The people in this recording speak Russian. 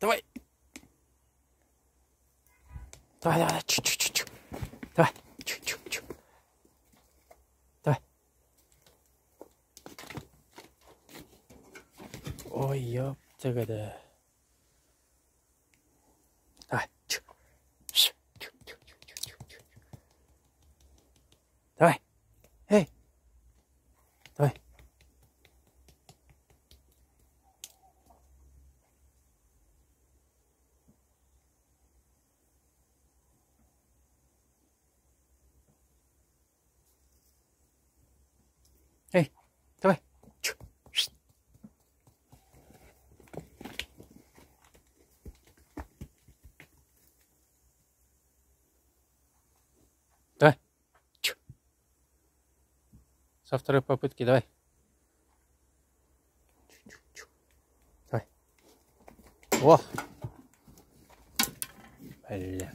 Давай. Давай, давай, чу, чу, чу, чу. Давай, чу, чу, чу. Давай. Ой, ёптагада. Давай, чу. Давай. Со второй попытки давай. Давай. О! Бля.